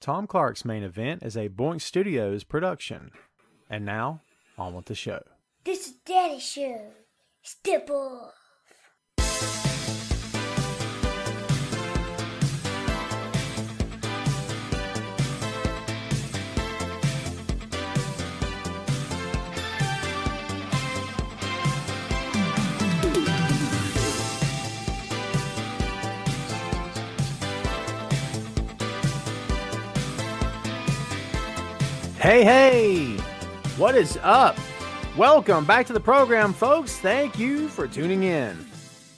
Tom Clark's main event is a Boink Studios production. And now, on with the show. This is Daddy's Show. Step off. Hey, hey! What is up? Welcome back to the program, folks. Thank you for tuning in.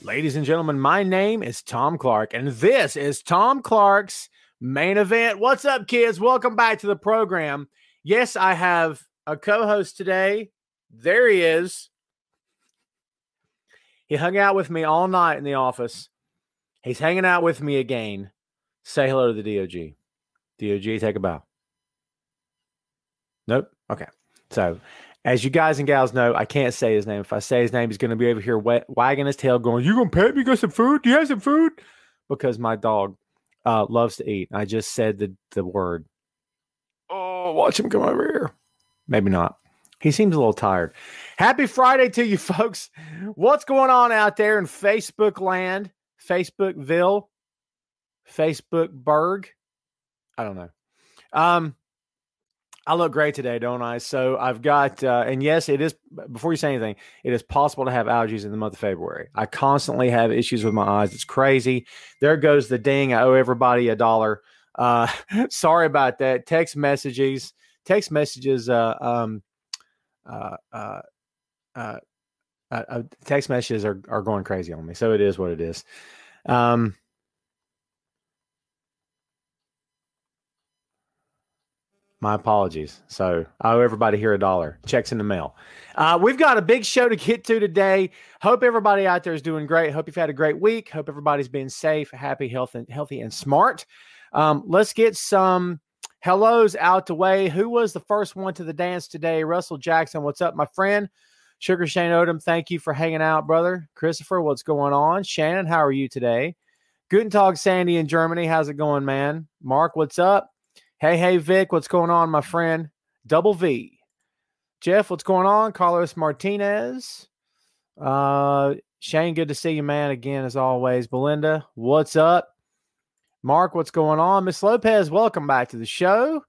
Ladies and gentlemen, my name is Tom Clark, and this is Tom Clark's main event. What's up, kids? Welcome back to the program. Yes, I have a co host today. There he is. He hung out with me all night in the office. He's hanging out with me again. Say hello to the DOG. DOG, take a bow. Nope. Okay. So, as you guys and gals know, I can't say his name. If I say his name, he's going to be over here wet, wagging his tail, going, "You gonna pet me? Got some food? Do you have some food?" Because my dog uh, loves to eat. I just said the the word. Oh, watch him come over here. Maybe not. He seems a little tired. Happy Friday to you, folks. What's going on out there in Facebook land, Facebookville, Facebookburg? I don't know. Um, I look great today, don't I? So I've got, uh, and yes, it is. Before you say anything, it is possible to have allergies in the month of February. I constantly have issues with my eyes. It's crazy. There goes the ding. I owe everybody a dollar. Uh, sorry about that. Text messages, text messages, uh, um, uh, uh, uh, uh, text messages are, are going crazy on me. So it is what it is. Um, My apologies. So I owe everybody here a dollar. Checks in the mail. Uh, we've got a big show to get to today. Hope everybody out there is doing great. Hope you've had a great week. Hope everybody's been safe, happy, healthy, healthy, and smart. Um, let's get some hellos out the way. Who was the first one to the dance today? Russell Jackson. What's up, my friend? Sugar Shane Odom, thank you for hanging out, brother. Christopher, what's going on? Shannon, how are you today? Guten Tag, Sandy in Germany. How's it going, man? Mark, what's up? Hey, hey, Vic, what's going on, my friend? Double V. Jeff, what's going on? Carlos Martinez. Uh, Shane, good to see you, man. Again, as always. Belinda, what's up? Mark, what's going on? Miss Lopez, welcome back to the show.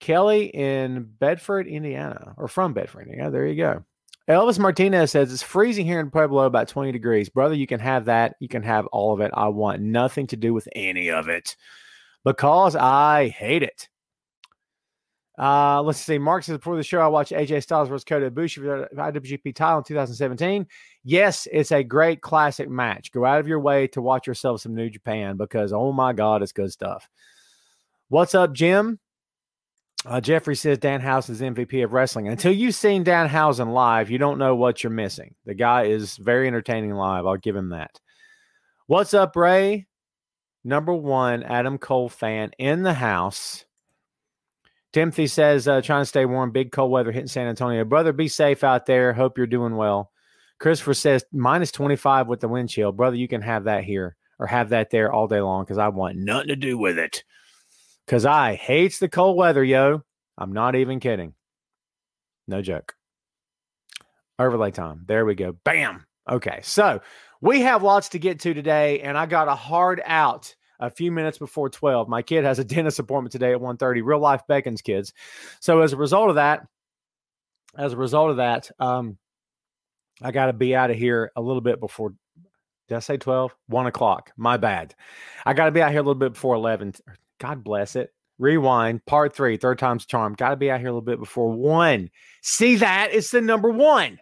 Kelly in Bedford, Indiana, or from Bedford, Indiana. There you go. Elvis Martinez says it's freezing here in Pueblo, about 20 degrees. Brother, you can have that. You can have all of it. I want nothing to do with any of it because I hate it. Uh, let's see. Mark says before the show, I watched AJ Styles versus Kota Ibushi for the IWGP title in 2017. Yes, it's a great classic match. Go out of your way to watch yourself some New Japan because oh my God, it's good stuff. What's up, Jim? Uh, Jeffrey says Dan Danhausen is MVP of wrestling. Until you've seen Dan Danhausen live, you don't know what you're missing. The guy is very entertaining live. I'll give him that. What's up, Ray? Number one Adam Cole fan in the house. Timothy says, uh, trying to stay warm, big cold weather hitting San Antonio. Brother, be safe out there. Hope you're doing well. Christopher says, minus 25 with the wind chill. Brother, you can have that here or have that there all day long because I want nothing to do with it. Because I hates the cold weather, yo. I'm not even kidding. No joke. Overlay time. There we go. Bam. Okay. So we have lots to get to today, and I got a hard out a few minutes before 12. My kid has a dentist appointment today at 1.30, real life Beckons kids. So as a result of that, as a result of that, um, I got to be out of here a little bit before. Did I say 12? One o'clock. My bad. I got to be out here a little bit before 11. God bless it. Rewind, part three, third time's charm. Got to be out here a little bit before one. See that? It's the number one.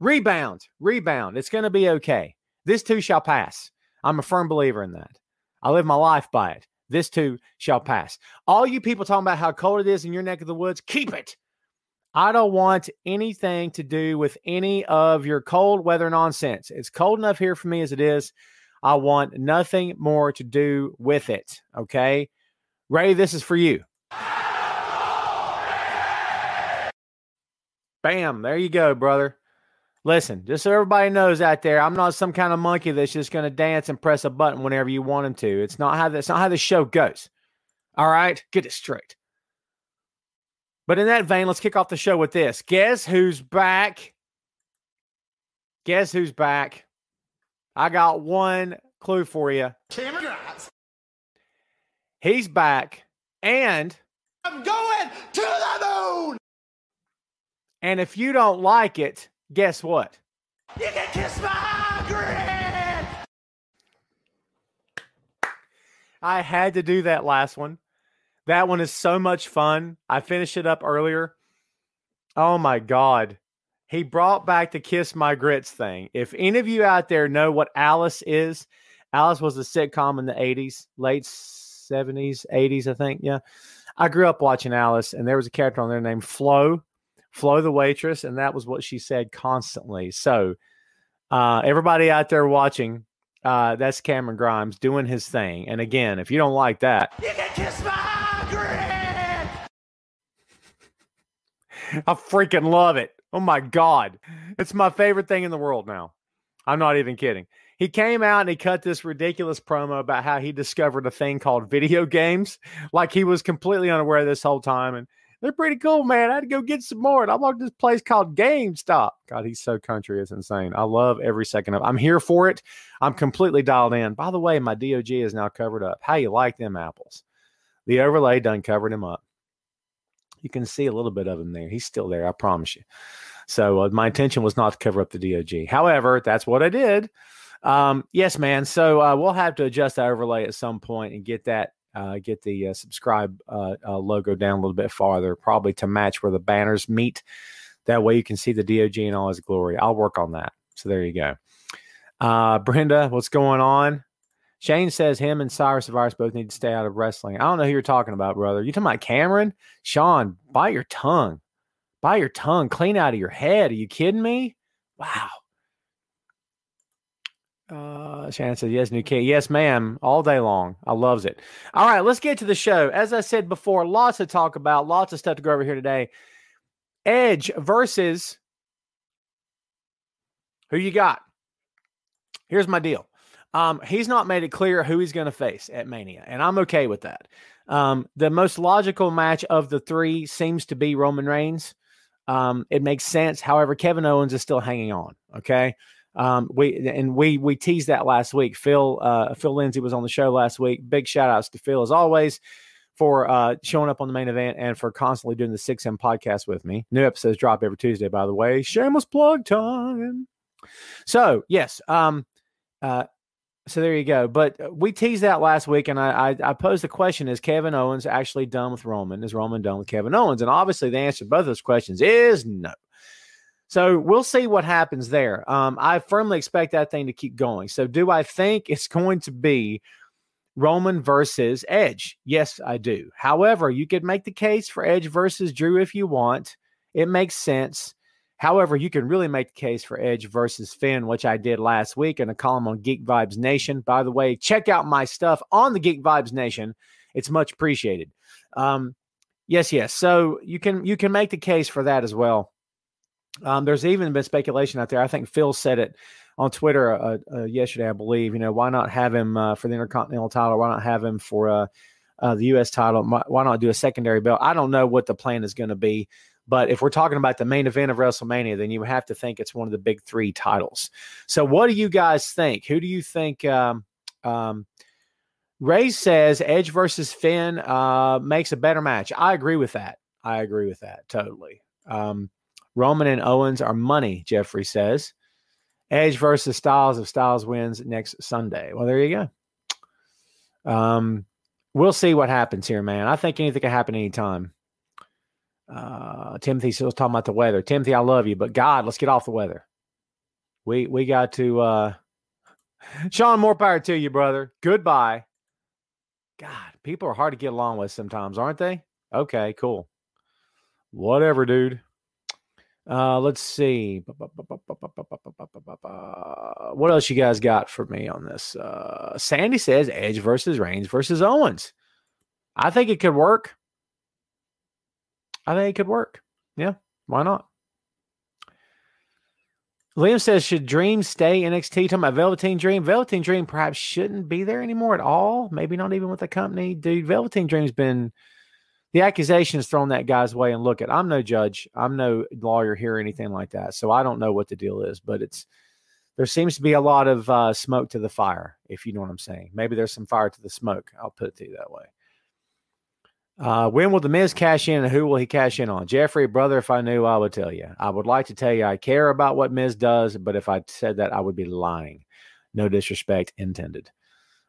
Rebound, rebound. It's going to be okay. This too shall pass. I'm a firm believer in that. I live my life by it. This too shall pass. All you people talking about how cold it is in your neck of the woods, keep it. I don't want anything to do with any of your cold weather nonsense. It's cold enough here for me as it is. I want nothing more to do with it. Okay. Ray, this is for you. Bam. There you go, brother. Listen, just so everybody knows out there, I'm not some kind of monkey that's just going to dance and press a button whenever you want him to. It's not how that's not how the show goes. All right, get it straight. But in that vein, let's kick off the show with this. Guess who's back? Guess who's back? I got one clue for you. Cameron Grimes. He's back, and I'm going to the moon. and if you don't like it, guess what? You can kiss my grin. I had to do that last one. That one is so much fun. I finished it up earlier. Oh my God. He brought back the Kiss My Grits thing. If any of you out there know what Alice is, Alice was a sitcom in the 80s, late 70s, 80s, I think. Yeah. I grew up watching Alice, and there was a character on there named Flo, Flo the waitress, and that was what she said constantly. So, uh, everybody out there watching, uh, that's Cameron Grimes doing his thing. And again, if you don't like that, You can kiss my. I freaking love it. Oh my God. It's my favorite thing in the world now. I'm not even kidding. He came out and he cut this ridiculous promo about how he discovered a thing called video games. Like he was completely unaware this whole time. And they're pretty cool, man. I had to go get some more. And I walked this place called GameStop. God, he's so country. It's insane. I love every second of it. I'm here for it. I'm completely dialed in. By the way, my DOG is now covered up. How you like them apples? The overlay done covered him up. You can see a little bit of him there. He's still there. I promise you. So uh, my intention was not to cover up the DOG. However, that's what I did. Um, yes, man. So uh, we'll have to adjust that overlay at some point and get that uh, get the uh, subscribe uh, uh, logo down a little bit farther, probably to match where the banners meet. That way you can see the DOG in all his glory. I'll work on that. So there you go. Uh, Brenda, what's going on? Shane says him and Cyrus Virus both need to stay out of wrestling. I don't know who you're talking about, brother. You talking about Cameron? Sean, bite your tongue. Bite your tongue clean out of your head. Are you kidding me? Wow. Uh, Shannon says, yes, new kid. Yes, ma'am. All day long. I loves it. All right, let's get to the show. As I said before, lots to talk about, lots of stuff to go over here today. Edge versus who you got? Here's my deal. Um, he's not made it clear who he's going to face at Mania, and I'm okay with that. Um, the most logical match of the three seems to be Roman Reigns. Um, it makes sense. However, Kevin Owens is still hanging on. Okay. Um, we and we we teased that last week. Phil uh, Phil Lindsay was on the show last week. Big shout outs to Phil as always for uh, showing up on the main event and for constantly doing the 6M podcast with me. New episodes drop every Tuesday, by the way. Shameless plug time. So yes, um, uh, so there you go. But uh, we teased that last week, and I, I I posed the question: Is Kevin Owens actually done with Roman? Is Roman done with Kevin Owens? And obviously, the answer to both those questions is no. So we'll see what happens there. Um, I firmly expect that thing to keep going. So do I think it's going to be Roman versus Edge? Yes, I do. However, you could make the case for Edge versus Drew if you want. It makes sense. However, you can really make the case for Edge versus Finn, which I did last week in a column on Geek Vibes Nation. By the way, check out my stuff on the Geek Vibes Nation. It's much appreciated. Um, yes, yes. So you can you can make the case for that as well. Um, there's even been speculation out there. I think Phil said it on Twitter uh, uh, yesterday, I believe. You know, why not have him uh, for the Intercontinental title? Why not have him for uh, uh, the U.S. title? Why not do a secondary belt? I don't know what the plan is going to be. But if we're talking about the main event of WrestleMania, then you have to think it's one of the big three titles. So, what do you guys think? Who do you think? Um, um, Ray says Edge versus Finn uh, makes a better match. I agree with that. I agree with that totally. Um, Roman and Owens are money, Jeffrey says. Edge versus Styles if Styles wins next Sunday. Well, there you go. Um, we'll see what happens here, man. I think anything can happen anytime. Uh, Timothy still talking about the weather. Timothy, I love you, but God, let's get off the weather. We we got to uh Sean, more power to you, brother. Goodbye. God, people are hard to get along with sometimes, aren't they? Okay, cool. Whatever, dude. Uh, let's see. What else you guys got for me on this? Uh, Sandy says Edge versus Reigns versus Owens. I think it could work. I think it could work. Yeah, why not? Liam says, should Dream stay NXT? Talking about Velveteen Dream. Velveteen Dream perhaps shouldn't be there anymore at all. Maybe not even with the company. Dude, Velveteen Dream's been the accusation is thrown that guy's way. And look at I'm no judge. I'm no lawyer here or anything like that. So I don't know what the deal is, but it's there seems to be a lot of uh, smoke to the fire, if you know what I'm saying. Maybe there's some fire to the smoke. I'll put it to you that way. Uh, when will the Miz cash in and who will he cash in on? Jeffrey, brother, if I knew, I would tell you. I would like to tell you I care about what Miz does, but if I said that, I would be lying. No disrespect intended.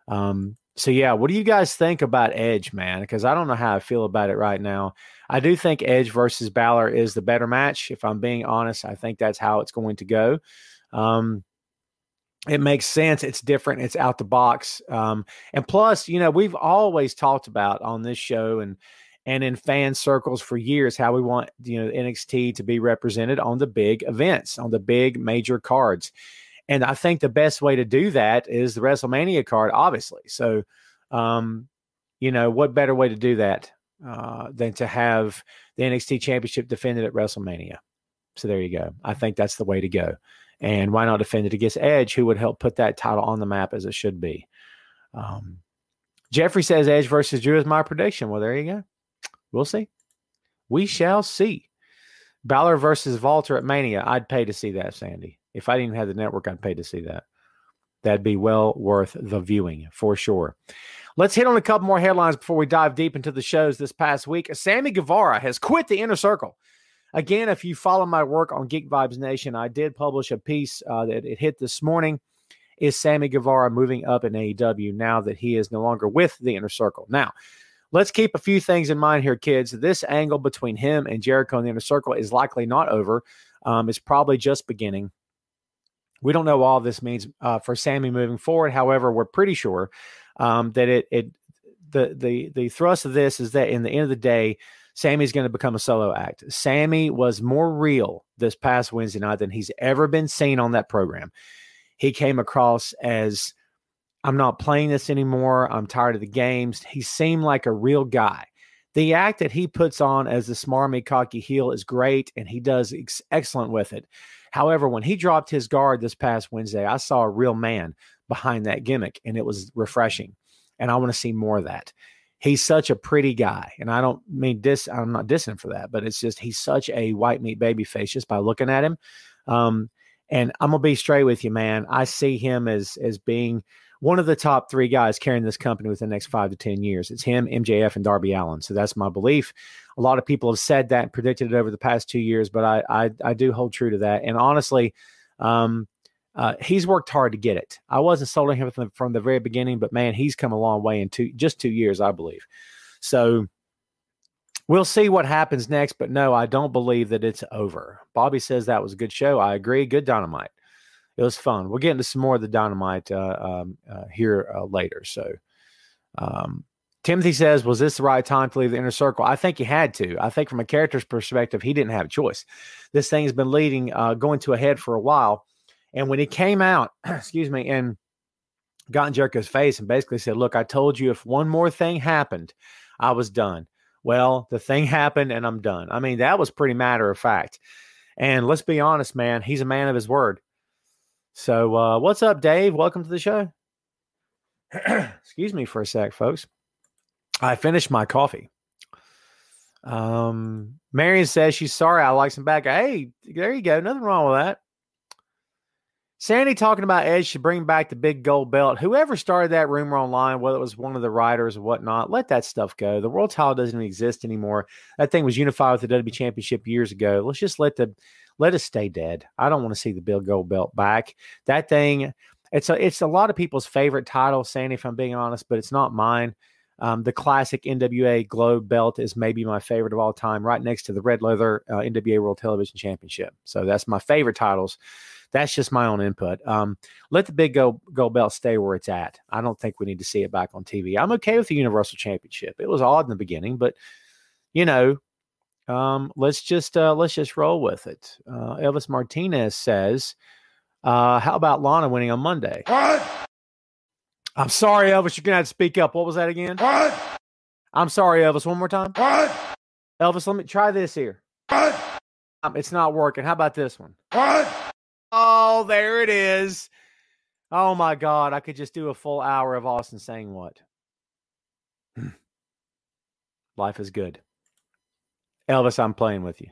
Um, so, yeah, what do you guys think about Edge, man? Because I don't know how I feel about it right now. I do think Edge versus Balor is the better match. If I'm being honest, I think that's how it's going to go. Um, it makes sense. It's different. It's out the box. Um, and plus, you know, we've always talked about on this show and and in fan circles for years how we want you know NXT to be represented on the big events, on the big major cards. And I think the best way to do that is the WrestleMania card, obviously. So, um, you know, what better way to do that uh, than to have the NXT Championship defended at WrestleMania? So there you go. I think that's the way to go. And why not defend it against Edge, who would help put that title on the map as it should be? Um, Jeffrey says Edge versus Drew is my prediction. Well, there you go. We'll see. We shall see. Balor versus Walter at Mania. I'd pay to see that, Sandy. If I didn't have the network, I'd pay to see that. That'd be well worth the viewing for sure. Let's hit on a couple more headlines before we dive deep into the shows this past week. Sammy Guevara has quit the inner circle. Again, if you follow my work on Geek Vibes Nation, I did publish a piece uh, that it hit this morning. Is Sammy Guevara moving up in AEW now that he is no longer with the inner circle? Now, let's keep a few things in mind here, kids. This angle between him and Jericho in the inner circle is likely not over. Um, it's probably just beginning. We don't know all this means uh, for Sammy moving forward. However, we're pretty sure um, that it, it the the the thrust of this is that in the end of the day, Sammy's going to become a solo act. Sammy was more real this past Wednesday night than he's ever been seen on that program. He came across as I'm not playing this anymore. I'm tired of the games. He seemed like a real guy. The act that he puts on as the smarmy, cocky heel is great, and he does ex- excellent with it. However, when he dropped his guard this past Wednesday, I saw a real man behind that gimmick, and it was refreshing. And I want to see more of that he's such a pretty guy. And I don't mean this, I'm not dissing for that, but it's just he's such a white meat baby face just by looking at him. Um, and I'm gonna be straight with you, man. I see him as as being one of the top three guys carrying this company within the next five to ten years. It's him, MJF, and Darby Allin. So that's my belief. A lot of people have said that and predicted it over the past two years, but I I, I do hold true to that. And honestly, um, uh, he's worked hard to get it. I wasn't sold on him from, from, the very beginning, but man, he's come a long way in two just two years, I believe. So we'll see what happens next. But no, I don't believe that it's over. Bobby says that was a good show. I agree. Good dynamite. It was fun. We'll get into some more of the dynamite uh, um, uh, here uh, later. So. Um, Timothy says, Was this the right time to leave the inner circle? I think he had to. I think from a character's perspective, he didn't have a choice. This thing has been leading, uh, going to a head for a while. And when he came out, excuse me, and got in Jericho's face and basically said, Look, I told you if one more thing happened, I was done. Well, the thing happened and I'm done. I mean, that was pretty matter of fact. And let's be honest, man, he's a man of his word. So, uh, what's up, Dave? Welcome to the show. Excuse me for a sec, folks. I finished my coffee. Um, Marion says she's sorry I like some back. Hey, there you go. Nothing wrong with that. Sandy talking about Edge should bring back the big gold belt. Whoever started that rumor online, whether it was one of the writers or whatnot, let that stuff go. The world title doesn't exist anymore. That thing was unified with the WWE Championship years ago. Let's just let the let it stay dead. I don't want to see the Bill gold belt back. That thing, it's a it's a lot of people's favorite title, Sandy, if I'm being honest, but it's not mine. Um, the classic NWA Globe belt is maybe my favorite of all time, right next to the red leather uh, NWA World Television Championship. So that's my favorite titles. That's just my own input. Um, let the big gold, gold belt stay where it's at. I don't think we need to see it back on TV. I'm okay with the Universal Championship. It was odd in the beginning, but you know, um, let's just uh, let's just roll with it. Uh, Elvis Martinez says, uh, "How about Lana winning on Monday?" What? I'm sorry, Elvis. You're gonna have to speak up. What was that again? What? I'm sorry, Elvis. One more time. What? Elvis, let me try this here. Um, it's not working. How about this one? Oh, there it is. Oh my God. I could just do a full hour of Austin saying what? Hmm. Life is good. Elvis, I'm playing with you.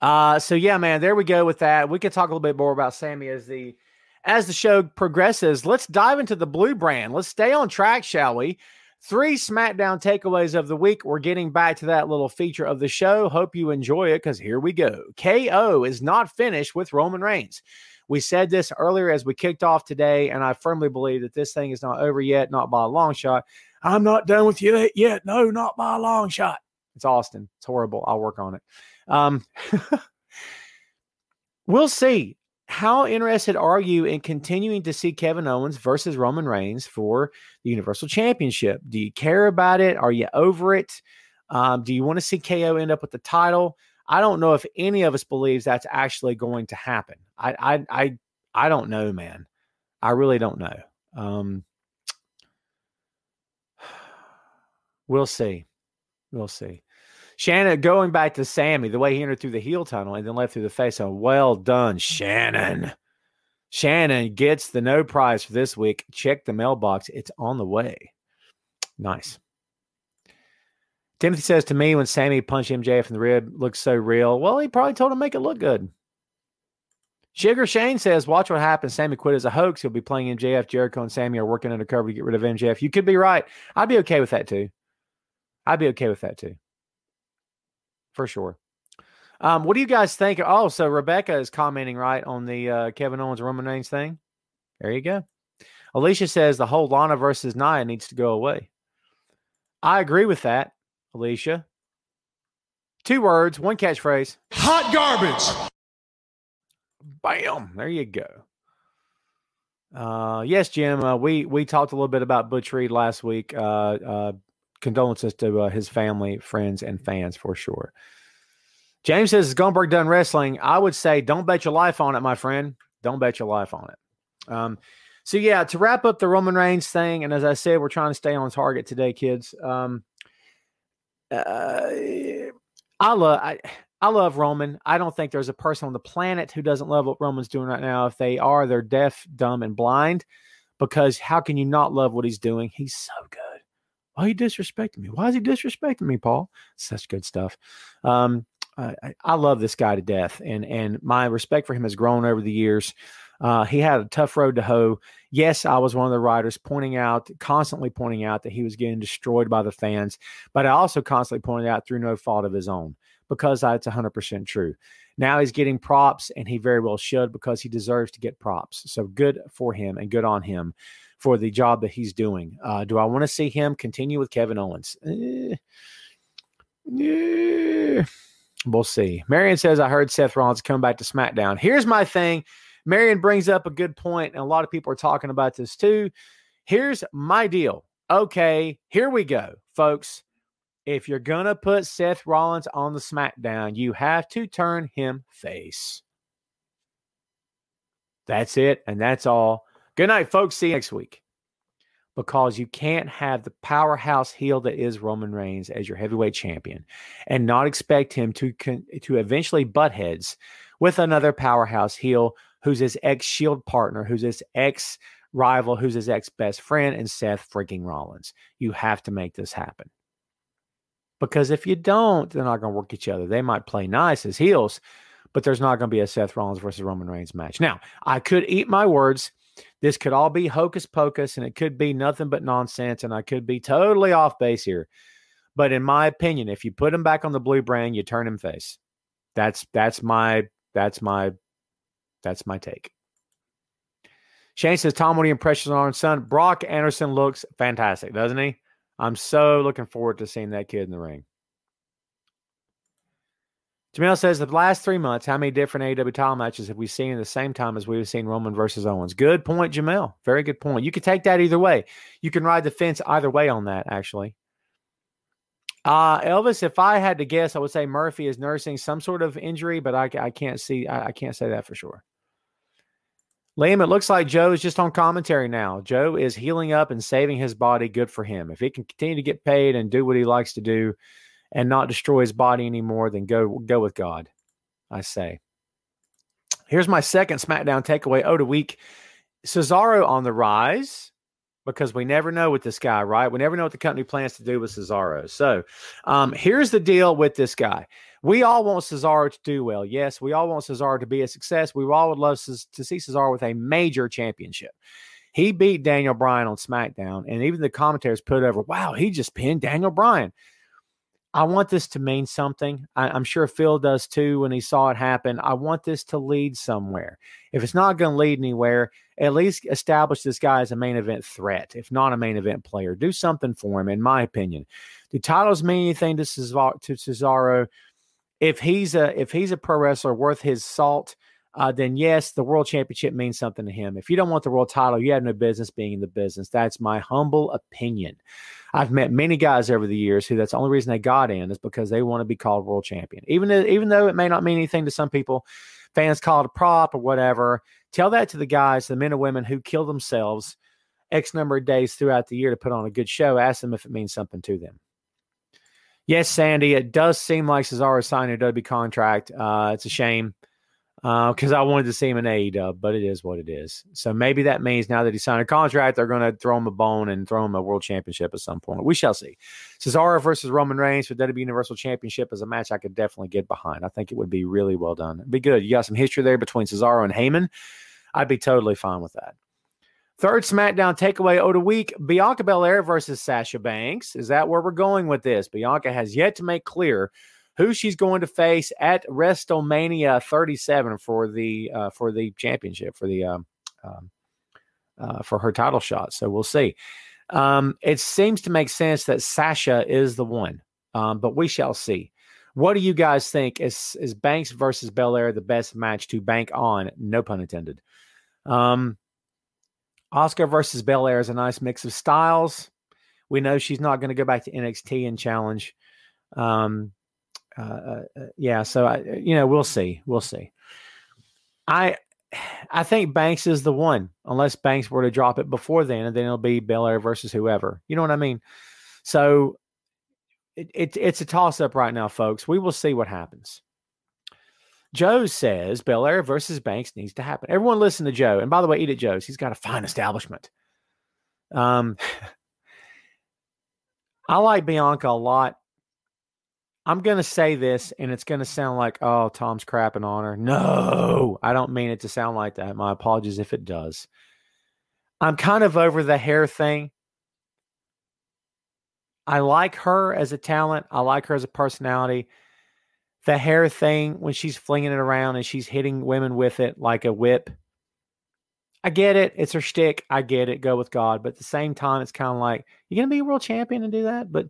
Uh, so yeah, man, there we go with that. We could talk a little bit more about Sammy as the as the show progresses. Let's dive into the blue brand. Let's stay on track, shall we? Three SmackDown takeaways of the week. We're getting back to that little feature of the show. Hope you enjoy it because here we go. KO is not finished with Roman Reigns. We said this earlier as we kicked off today, and I firmly believe that this thing is not over yet, not by a long shot. I'm not done with you yet. No, not by a long shot. It's Austin. It's horrible. I'll work on it. Um, we'll see. How interested are you in continuing to see Kevin Owens versus Roman Reigns for the Universal Championship? Do you care about it? Are you over it? Um, do you want to see KO end up with the title? I don't know if any of us believes that's actually going to happen. I I I, I don't know, man. I really don't know. Um, we'll see. We'll see. Shannon, going back to Sammy, the way he entered through the heel tunnel and then left through the face. So well done, Shannon. Shannon gets the no prize for this week. Check the mailbox. It's on the way. Nice. Timothy says to me when Sammy punched MJF in the rib, looks so real. Well, he probably told him make it look good. Sugar Shane says, watch what happens. Sammy quit as a hoax. He'll be playing MJF. Jericho and Sammy are working undercover to get rid of MJF. You could be right. I'd be okay with that too. I'd be okay with that too. For sure. Um, what do you guys think? Oh, so Rebecca is commenting right on the uh, Kevin Owens Roman Reigns thing. There you go. Alicia says the whole Lana versus Nia needs to go away. I agree with that, Alicia. Two words, one catchphrase. Hot garbage. Bam. There you go. Uh, yes, Jim. Uh, we we talked a little bit about Butch Reed last week. Uh, uh, condolences to uh, his family, friends, and fans for sure. James says, "Is done wrestling?" I would say, don't bet your life on it, my friend. Don't bet your life on it. Um, so yeah, to wrap up the Roman Reigns thing, and as I said, we're trying to stay on target today, kids. Um, uh, I love I, I love Roman. I don't think there's a person on the planet who doesn't love what Roman's doing right now. If they are, they're deaf, dumb, and blind. Because how can you not love what he's doing? He's so good. Why are you disrespecting me? Why is he disrespecting me, Paul? Such good stuff. Um, I, I, love this guy to death, and and my respect for him has grown over the years. Uh, he had a tough road to hoe. Yes, I was one of the writers pointing out, constantly pointing out that he was getting destroyed by the fans, but I also constantly pointed out through no fault of his own because that's 100% true. Now he's getting props, and he very well should because he deserves to get props. So good for him and good on him for the job that he's doing. Uh, do I want to see him continue with Kevin Owens? Eh, eh, we'll see. Marion says, I heard Seth Rollins come back to SmackDown. Here's my thing. Marion brings up a good point, and a lot of people are talking about this too. Here's my deal. Okay, here we go, folks. If you're going to put Seth Rollins on the SmackDown, you have to turn him face. That's it, and that's all. Good night, folks. See you next week. Because you can't have the powerhouse heel that is Roman Reigns as your heavyweight champion and not expect him to to eventually butt heads with another powerhouse heel who's his ex Shield partner, who's his ex rival, who's his ex best friend, and Seth freaking Rollins. You have to make this happen. Because if you don't, they're not going to work each other. They might play nice as heels, but there's not going to be a Seth Rollins versus Roman Reigns match. Now, I could eat my words this could all be hocus pocus and it could be nothing but nonsense. And I could be totally off base here. But in my opinion, if you put him back on the blue brand, you turn him face. That's that's my that's my that's my take. Shane says, Tom, what are your impressions on son? Brock Anderson looks fantastic, doesn't he? I'm so looking forward to seeing that kid in the ring. Jamel says the last three months, how many different AEW title matches have we seen at the same time as we've seen Roman versus Owens? Good point, Jamel. Very good point. You could take that either way. You can ride the fence either way on that, actually. Uh, Elvis, if I had to guess, I would say Murphy is nursing some sort of injury, but I, I can't see, I, I can't say that for sure. Liam, it looks like Joe is just on commentary now. Joe is healing up and saving his body. Good for him. If he can continue to get paid and do what he likes to do, and not destroy his body anymore, then go go with God. I say. Here's my second SmackDown takeaway. Oh, the week. Cesaro on the rise because we never know with this guy, right? We never know what the company plans to do with Cesaro. So um, here's the deal with this guy. We all want Cesaro to do well. Yes, we all want Cesaro to be a success. We all would love to see Cesaro with a major championship. He beat Daniel Bryan on SmackDown, and even the commentators put over, wow, he just pinned Daniel Bryan. I want this to mean something. I, am sure Phil does too when he saw it happen. I want this to lead somewhere. If it's not going to lead anywhere, at least establish this guy as a main event threat, if not a main event player. Do something for him, in my opinion. Do titles mean anything to Cesaro? To Cesaro? If he's a if he's a pro wrestler worth his salt, uh, then yes, the world championship means something to him. If you don't want the world title, you have no business being in the business. That's my humble opinion. I've met many guys over the years who that's the only reason they got in is because they want to be called world champion. Even even though it may not mean anything to some people, fans call it a prop or whatever. Tell that to the guys, the men and women who kill themselves X number of days throughout the year to put on a good show. Ask them if it means something to them. Yes, Sandy, it does seem like Cesaro signed a W contract. Uh, it's a shame because uh, I wanted to see him in AEW, but it is what it is. So maybe that means now that he signed a contract, they're going to throw him a bone and throw him a world championship at some point. We shall see. Cesaro versus Roman Reigns for WWE Universal Championship is a match I could definitely get behind. I think it would be really well done. It'd be good. You got some history there between Cesaro and Heyman. I'd be totally fine with that. Third SmackDown takeaway of the week Bianca Belair versus Sasha Banks. Is that where we're going with this? Bianca has yet to make clear who she's going to face at WrestleMania 37 for the uh, for the championship for the um, um, uh, for her title shot. So we'll see. Um, it seems to make sense that Sasha is the one, um, but we shall see. What do you guys think? Is is Banks versus Belair the best match to bank on? No pun intended. Um, Asuka versus Belair is a nice mix of styles. We know she's not going to go back to NXT and challenge. Um, uh, uh, uh, yeah, so I, you know, we'll see, we'll see. I, I think Banks is the one, unless Banks were to drop it before then, and then it'll be Belair versus whoever. You know what I mean? So it, it it's a toss up right now, folks. We will see what happens. Joe says Belair versus Banks needs to happen. Everyone listen to Joe. And by the way, eat at Joe's. He's got a fine establishment. Um, I like Bianca a lot. I'm going to say this, and it's going to sound like, oh, Tom's crapping on her. No, I don't mean it to sound like that. My apologies if it does. I'm kind of over the hair thing. I like her as a talent, I like her as a personality. The hair thing, when she's flinging it around and she's hitting women with it like a whip, I get it. It's her shtick. I get it. Go with God. But at the same time, it's kind of like, you're going to be a world champion and do that? But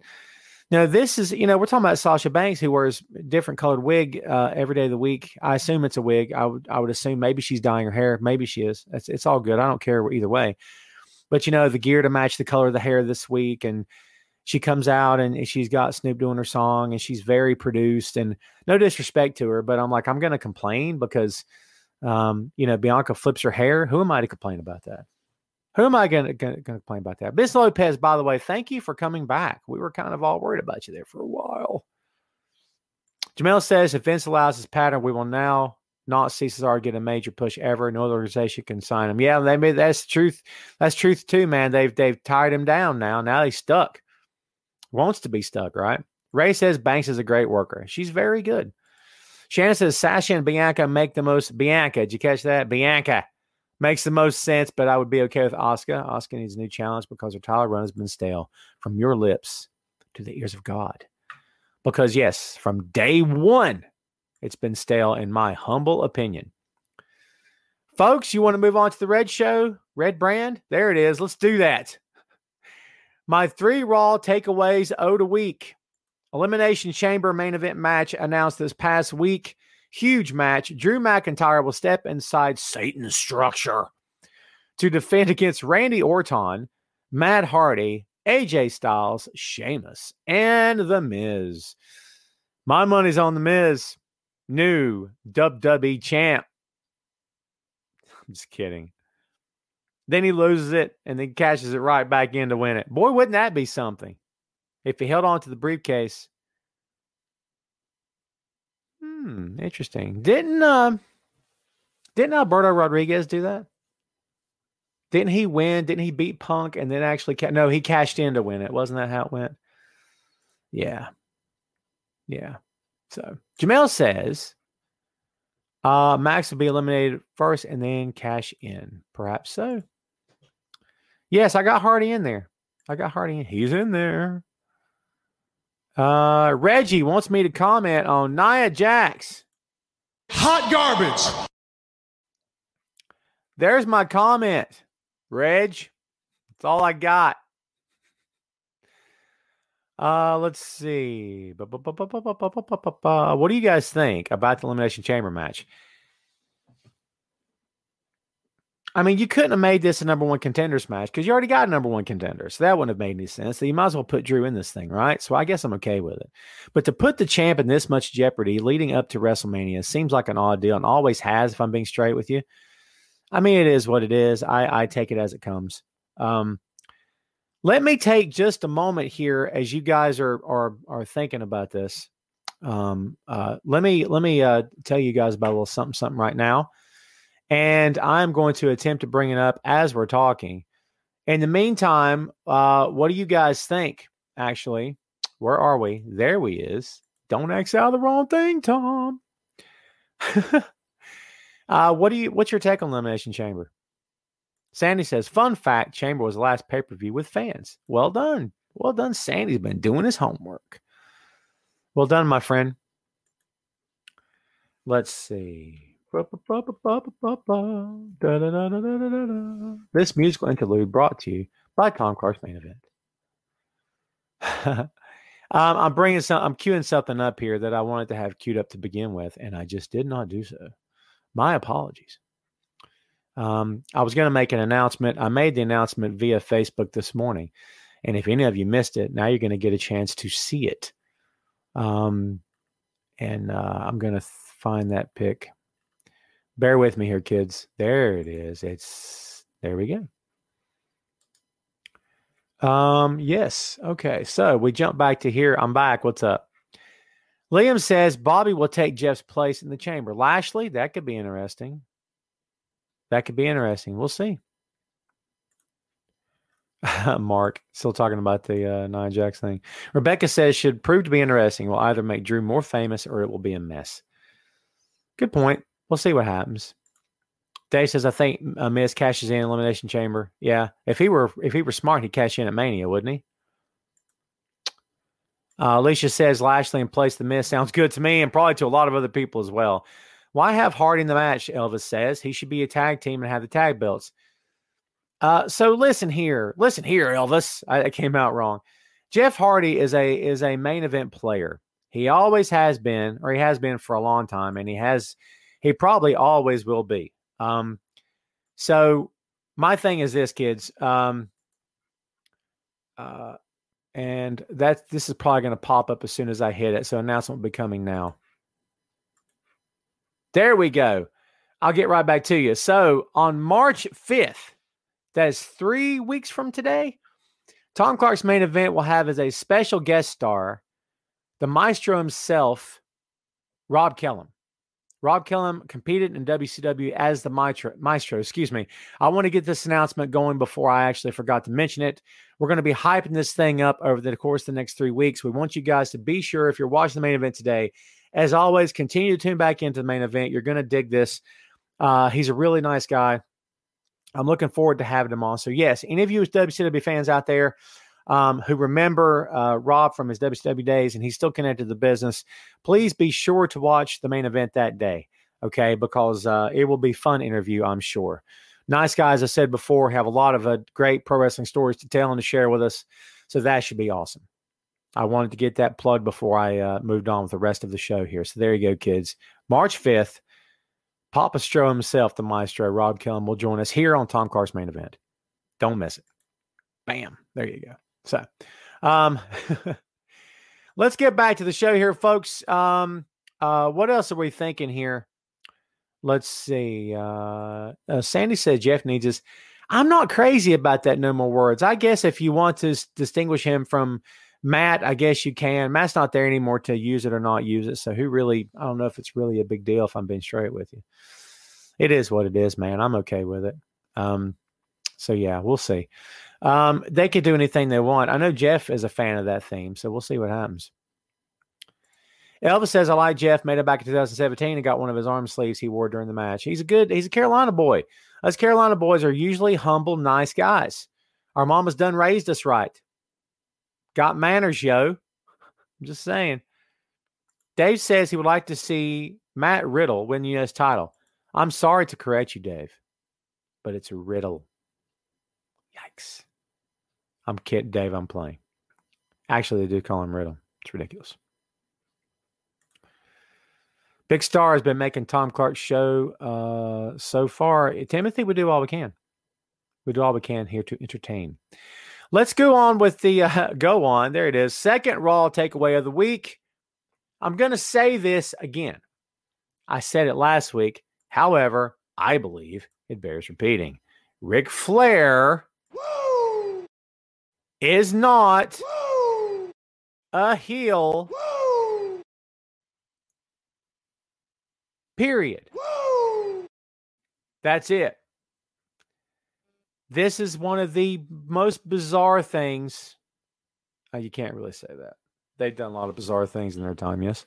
now, this is, you know, we're talking about Sasha Banks, who wears different colored wig uh, every day of the week. I assume it's a wig. I would, I would assume maybe she's dyeing her hair. Maybe she is. It's, it's all good. I don't care either way. But you know, the gear to match the color of the hair this week, and she comes out and she's got Snoop doing her song, and she's very produced. And no disrespect to her, but I'm like, I'm going to complain because, um, you know, Bianca flips her hair. Who am I to complain about that? Who am I going to complain about that? Bis Lopez, by the way, thank you for coming back. We were kind of all worried about you there for a while. Jamel says if Vince allows this pattern, we will now not see Cesaro get a major push ever. No other organization can sign him. Yeah, they made that's truth. That's truth too, man. They've they've tied him down now. Now he's stuck. Wants to be stuck, right? Ray says Banks is a great worker. She's very good. Shannon says Sasha and Bianca make the most. Bianca, did you catch that? Bianca Makes the most sense, but I would be okay with Asuka. Asuka needs a new challenge because her title run has been stale from your lips to the ears of God. Because, yes, from day one, it's been stale, in my humble opinion. Folks, you want to move on to the Red Show? Red brand? There it is. Let's do that. My three Raw takeaways owed a week. Elimination Chamber main event match announced this past week. Huge match. Drew McIntyre will step inside Satan's structure to defend against Randy Orton, Matt Hardy, AJ Styles, Sheamus, and The Miz. My money's on The Miz, new WWE champ. I'm just kidding. Then he loses it and then cashes it right back in to win it. Boy, wouldn't that be something? If he held on to the briefcase Hmm, interesting. Didn't uh, Didn't Alberto Rodriguez do that? Didn't he win? Didn't he beat Punk and then actually? Ca- no, he cashed in to win it. Wasn't that how it went? Yeah, yeah. So Jamel says uh, Max will be eliminated first and then cash in. Perhaps so. Yes, I got Hardy in there. I got Hardy in. He's in there. Uh, Reggie wants me to comment on Nia Jax. Hot garbage. There's my comment, Reg. That's all I got. Uh, let's see. What do you guys think about the Elimination Chamber match? I mean, you couldn't have made this a number one contenders match because you already got a number one contender. So that wouldn't have made any sense. So you might as well put Drew in this thing, right? So I guess I'm okay with it. But to put the champ in this much jeopardy leading up to WrestleMania seems like an odd deal and always has, if I'm being straight with you. I mean, it is what it is. I, I take it as it comes. Um, let me take just a moment here as you guys are are are thinking about this. Um, uh, let me let me uh, tell you guys about a little something something right now, and I'm going to attempt to bring it up as we're talking. In the meantime, uh, what do you guys think? Actually, where are we? There we is. Don't X out the wrong thing, Tom. uh, what do you? What's your take on Elimination Chamber? Sandy says, "Fun fact: Chamber was the last pay per view with fans. Well done, well done. Sandy's been doing his homework. Well done, my friend. Let's see." This musical interlude brought to you by Tom Clark's main event. um, I'm bringing some. I'm queuing something up here that I wanted to have queued up to begin with, and I just did not do so. My apologies. Um, I was going to make an announcement. I made the announcement via Facebook this morning, and if any of you missed it, now you're going to get a chance to see it. Um, and uh, I'm going to th- find that pic. Bear with me here, kids. There it is. It's there. We go. Um, yes. Okay. So we jump back to here. I'm back. What's up? Liam says Bobby will take Jeff's place in the chamber. Lashley, that could be interesting. That could be interesting. We'll see. Mark, still talking about the uh, Nia Jax thing. Rebecca says should prove to be interesting. Will either make Drew more famous or it will be a mess. Good point. We'll see what happens. Dave says I think uh, Miz cashes in Elimination Chamber. Yeah, if he were if he were smart, he'd cash in at Mania, wouldn't he? Uh, Alicia says Lashley in place the Miz sounds good to me and probably to a lot of other people as well. Why have Hardy in the match? Elvis says he should be a tag team and have the tag belts. Uh, so listen here, listen here, Elvis. I, I came out wrong. Jeff Hardy is a is a main event player. He always has been, or he has been for a long time, and he has he probably always will be. Um, so my thing is this, kids. Um, uh, and that this is probably going to pop up as soon as I hit it. So announcement will be coming now. There we go. I'll get right back to you. So on March 5th, that is three weeks from today, Tom Clark's main event will have as a special guest star the maestro himself, Rob Kellum. Rob Kellum competed in WCW as the maestro, maestro. Excuse me. I want to get this announcement going before I actually forgot to mention it. We're going to be hyping this thing up over the course of the next three weeks. We want you guys to be sure if you're watching the main event today, as always, continue to tune back into the main event. You're going to dig this. Uh, he's a really nice guy. I'm looking forward to having him on. So, yes, any of you WCW fans out there um, who remember uh, Rob from his WCW days and he's still connected to the business, please be sure to watch the main event that day. Okay, because uh, it will be fun interview, I'm sure. Nice guy, as I said before, have a lot of uh, great pro wrestling stories to tell and to share with us. So that should be awesome. I wanted to get that plug before I uh, moved on with the rest of the show here. So there you go, kids. March 5th, Papa Stro himself, the maestro, Rob Kellum, will join us here on Tom Clark's main event. Don't miss it. Bam. There you go. So, um, let's get back to the show here, folks. Um, uh, what else are we thinking here? Let's see. Uh, uh, Sandy said Jeff needs us. I'm not crazy about that. No more words. I guess if you want to s- distinguish him from Matt, I guess you can. Matt's not there anymore to use it or not use it. So who really? I don't know if it's really a big deal. If I'm being straight with you. it is what it is, man. I'm okay with it. Um, so yeah, we'll see. Um, they could do anything they want. I know Jeff is a fan of that theme, so we'll see what happens. Elvis says, I like Jeff, made it back in 2017 and got one of his arm sleeves he wore during the match. He's a good, he's a Carolina boy. Us Carolina boys are usually humble, nice guys. Our mama's done raised us right. Got manners, yo. I'm just saying. Dave says he would like to see Matt Riddle win the U.S. title. I'm sorry to correct you, Dave, but it's a riddle. Yikes. I'm kidding, Dave. I'm playing. Actually, they do call him Riddle. It's ridiculous. Big Star has been making Tom Clark's show uh, so far. Timothy, we do all we can. We do all we can here to entertain. Let's go on with the uh, go on. There it is. Second Raw takeaway of the week. I'm going to say this again. I said it last week. However, I believe it bears repeating. Ric Flair Woo! Is not Woo! a heel. Woo! Period. That's it. This is one of the most bizarre things. Oh, you can't really say that. They've done a lot of bizarre things in their time, yes.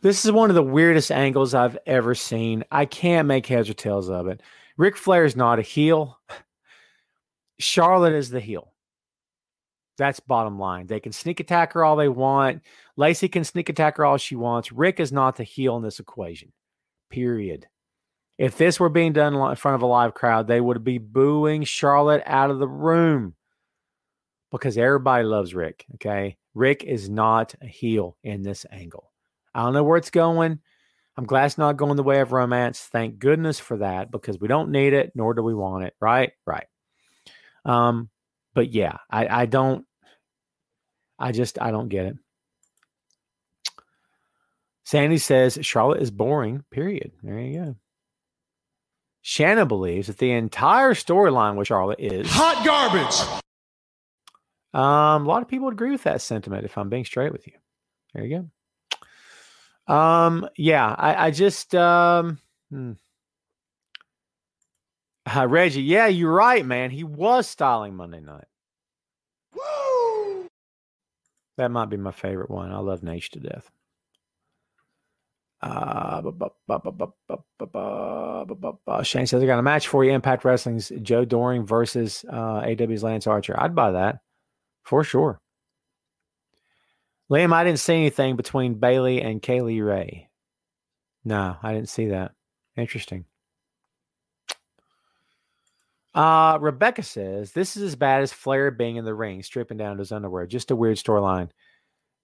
This is one of the weirdest angles I've ever seen. I can't make heads or tails of it. Ric Flair is not a heel. Charlotte is the heel. That's bottom line. They can sneak attack her all they want. Lacey can sneak attack her all she wants. Ric is not the heel in this equation. Period. If this were being done in front of a live crowd, they would be booing Charlotte out of the room because everybody loves Ric. Okay. Ric is not a heel in this angle. I don't know where it's going. I'm glad it's not going the way of romance. Thank goodness for that because we don't need it, nor do we want it. Right? Right. Um, but yeah, I, I don't, I just, I don't get it. Sandy says Charlotte is boring, period. There you go. Shannon believes that the entire storyline with Charlotte is hot garbage. Um, a lot of people would agree with that sentiment if I'm being straight with you. There you go. Um, yeah, I, I just um hmm. Uh, Reggie, yeah, you're right, man. He was styling Monday night. Woo! That might be my favorite one. I love Nate to death. Uh, Shane says, I got a match for you Impact Wrestling's Joe Doering versus uh, AW's Lance Archer. I'd buy that for sure. Liam, I didn't see anything between Bayley and Kylie Rae. No, I didn't see that. Interesting. Uh, Rebecca says this is as bad as Flair being in the ring, stripping down to his underwear. Just a weird storyline.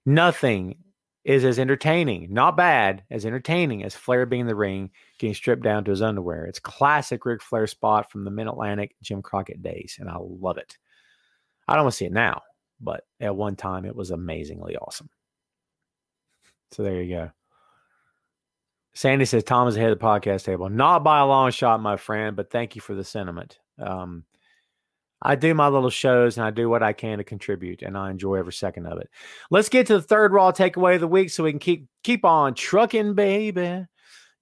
Nothing is as entertaining, not bad, as entertaining as Flair being in the ring, getting stripped down to his underwear. It's classic Ric Flair spot from the Mid Atlantic Jim Crockett days, and I love it. I don't want to see it now, but at one time it was amazingly awesome. So there you go. Sandy says Tom is ahead of the podcast table. Not by a long shot, my friend, but thank you for the sentiment. Um, I do my little shows and I do what I can to contribute, and I enjoy every second of it. Let's get to the third Raw takeaway of the week so we can keep keep on trucking, baby.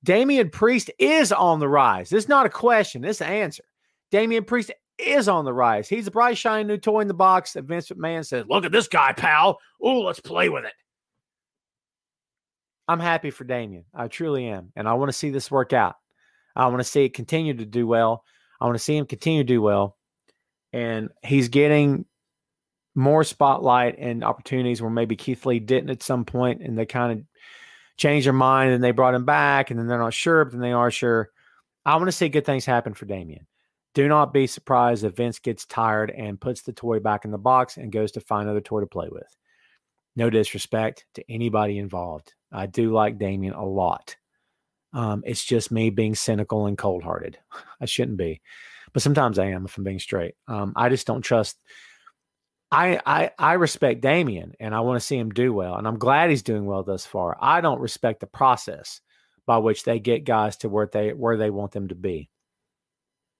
Damian Priest is on the rise. This is not a question. This is an answer. Damian Priest is on the rise. He's a bright, shiny new toy in the box that Vince McMahon says, Look at this guy, pal. Oh, let's play with it. I'm happy for Damian. I truly am. And I want to see this work out. I want to see it continue to do well. I want to see him continue to do well. And he's getting more spotlight and opportunities where maybe Keith Lee didn't at some point and they kind of changed their mind and they brought him back and then they're not sure, but then they are sure. I want to see good things happen for Damian. Do not be surprised if Vince gets tired and puts the toy back in the box and goes to find another toy to play with. No disrespect to anybody involved. I do like Damian a lot. Um, it's just me being cynical and cold hearted. I shouldn't be, but sometimes I am if I'm being straight. Um, I just don't trust. I, I I respect Damian and I want to see him do well, and I'm glad he's doing well thus far. I don't respect the process by which they get guys to where they where they want them to be.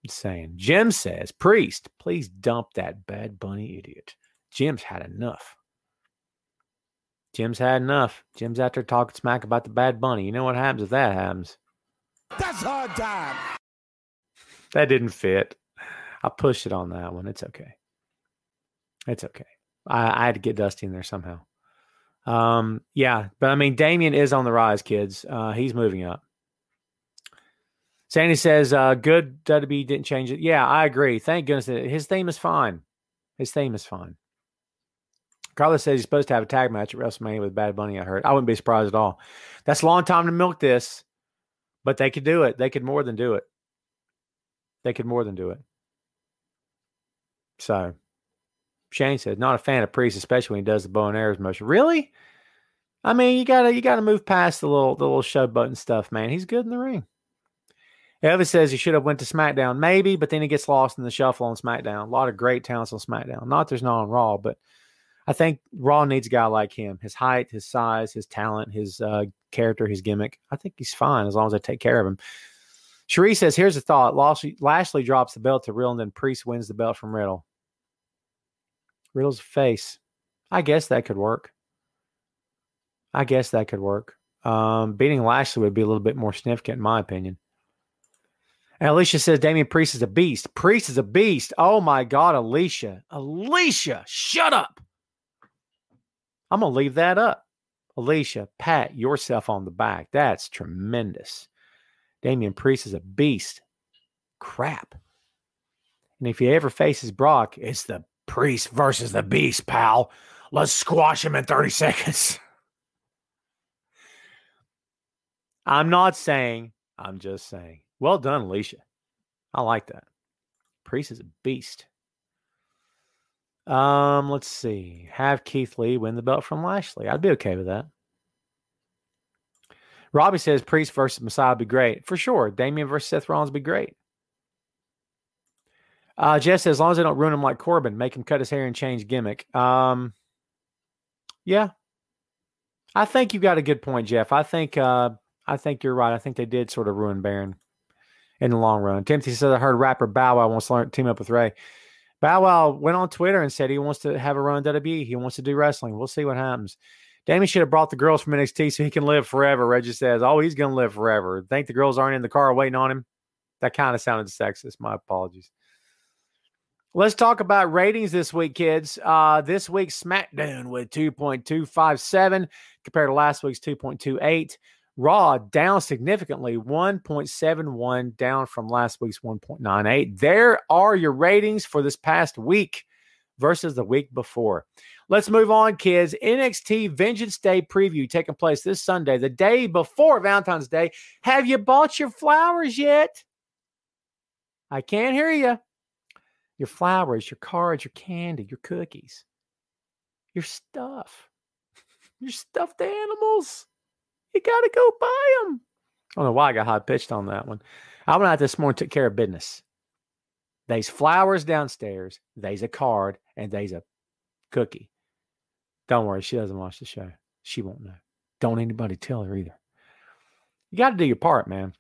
Just saying. Jim says, Priest, please dump that bad bunny idiot. Jim's had enough. Jim's had enough. Jim's out there talking smack about the bad bunny. You know what happens if that happens? That's hard time. that didn't fit. I pushed it on that one. It's okay. It's okay. I, I had to get Dusty in there somehow. Um, yeah, but I mean, Damian is on the rise, kids. Uh, he's moving up. Sandy says, uh, good WWE didn't change it. Yeah, I agree. Thank goodness his theme is fine. His theme is fine. Carlos says he's supposed to have a tag match at WrestleMania with Bad Bunny. I heard. I wouldn't be surprised at all. That's a long time to milk this, but they could do it. They could more than do it. They could more than do it. So, Shane says not a fan of Priest, especially when he does the bow and arrows motion. Really? I mean, you gotta you gotta move past the little the little show button stuff, man. He's good in the ring. Elvis says he should have went to SmackDown, maybe, but then he gets lost in the shuffle on SmackDown. A lot of great talents on SmackDown. Not there's not on Raw, but I think Raw needs a guy like him. His height, his size, his talent, his uh, character, his gimmick. I think he's fine as long as they take care of him. Cherie says, "Here's a thought: Lashley, Lashley drops the belt to Riddle, and then Priest wins the belt from Riddle. Riddle's face. I guess that could work. I guess that could work. Um, beating Lashley would be a little bit more significant, in my opinion." And Alicia says Damian Priest is a beast. Priest is a beast. Oh my God, Alicia. Alicia, shut up. I'm going to leave that up. Alicia, pat yourself on the back. That's tremendous. Damian Priest is a beast. Crap. And if he ever faces Brock, it's the Priest versus the Beast, pal. Let's squash him in 30 seconds. I'm not saying, I'm just saying. Well done, Alicia. I like that. Priest is a beast. Um, let's see. Have Keith Lee win the belt from Lashley. I'd be okay with that. Robbie says Priest versus Messiah would be great. For sure. Damian versus Seth Rollins would be great. Uh, Jess says, as long as they don't ruin him like Corbin, make him cut his hair and change gimmick. Um, yeah. I think you got a good point, Jeff. I think uh, I think you're right. I think they did sort of ruin Baron in the long run. Timothy says, I heard rapper Bow Wow wants to learn team up with Ray. Bow Wow went on Twitter and said he wants to have a run in WWE. He wants to do wrestling. We'll see what happens. Damian should have brought the girls from NXT so he can live forever. Reggie says, Oh, he's going to live forever. Think the girls aren't in the car waiting on him? That kind of sounded sexist. My apologies. Let's talk about ratings this week, kids. Uh, this week's SmackDown with 2.257 compared to last week's 2.28. Raw down significantly, 1.71 down from last week's 1.98. There are your ratings for this past week versus the week before. Let's move on, kids. NXT Vengeance Day preview taking place this Sunday, the day before Valentine's Day. Have you bought your flowers yet? I can't hear you. Your flowers, your cards, your candy, your cookies, your stuff, your stuffed animals. You got to go buy them. I don't know why I got high pitched on that one. I went out this morning, took care of business. There's flowers downstairs, there's a card, and there's a cookie. Don't worry, she doesn't watch the show. She won't know. Don't anybody tell her either. You got to do your part, man.